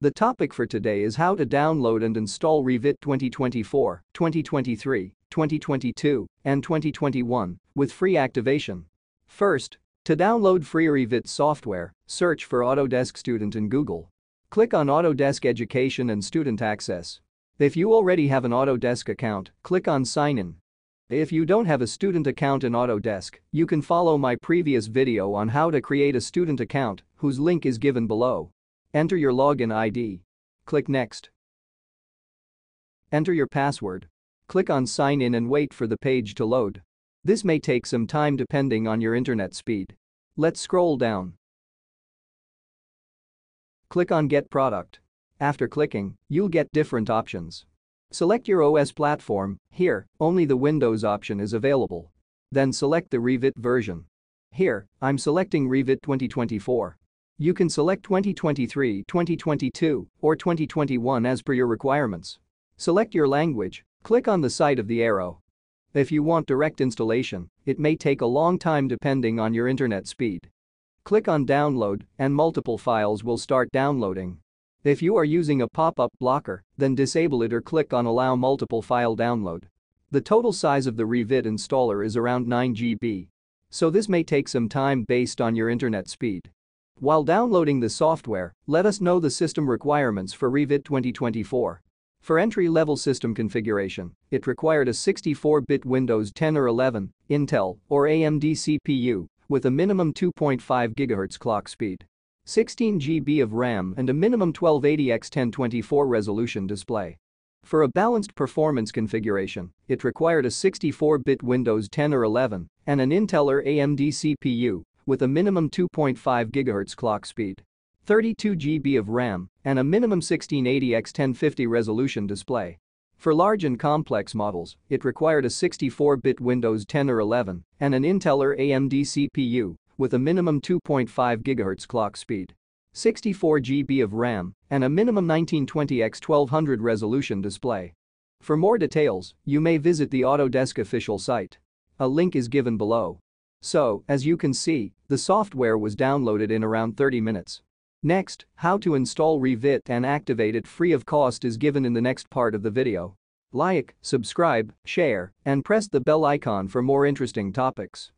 The topic for today is how to download and install Revit 2024, 2023, 2022, and 2021 with free activation. First, to download free Revit software, search for Autodesk Student in Google. Click on Autodesk Education and Student Access. If you already have an Autodesk account, click on Sign In. If you don't have a student account in Autodesk, you can follow my previous video on how to create a student account, whose link is given below. Enter your login ID. Click Next. Enter your password. Click on Sign In and wait for the page to load. This may take some time depending on your internet speed. Let's scroll down. Click on Get Product. After clicking, you'll get different options. Select your OS platform, here, only the Windows option is available. Then select the Revit version. Here, I'm selecting Revit 2024. You can select 2023, 2022, or 2021 as per your requirements. Select your language, click on the side of the arrow. If you want direct installation, it may take a long time depending on your internet speed. Click on download and multiple files will start downloading. If you are using a pop-up blocker, then disable it or click on allow multiple file download. The total size of the Revit installer is around 9 GB. So this may take some time based on your internet speed. While downloading the software, let us know the system requirements for Revit 2024. For entry-level system configuration, it required a 64-bit Windows 10 or 11, Intel, or AMD CPU with a minimum 2.5 GHz clock speed. 16 GB of RAM and a minimum 1280x1024 resolution display. For a balanced performance configuration, it required a 64-bit Windows 10 or 11 and an Intel or AMD CPU with a minimum 2.5 GHz clock speed, 32 GB of RAM, and a minimum 1680x1050 resolution display. For large and complex models, it required a 64-bit Windows 10 or 11 and an Intel or AMD CPU with a minimum 2.5 GHz clock speed, 64 GB of RAM, and a minimum 1920x1200 resolution display. For more details, you may visit the Autodesk official site. A link is given below. So, as you can see, the software was downloaded in around 30 minutes. Next, how to install Revit and activate it free of cost is given in the next part of the video. Like, subscribe, share, and press the bell icon for more interesting topics.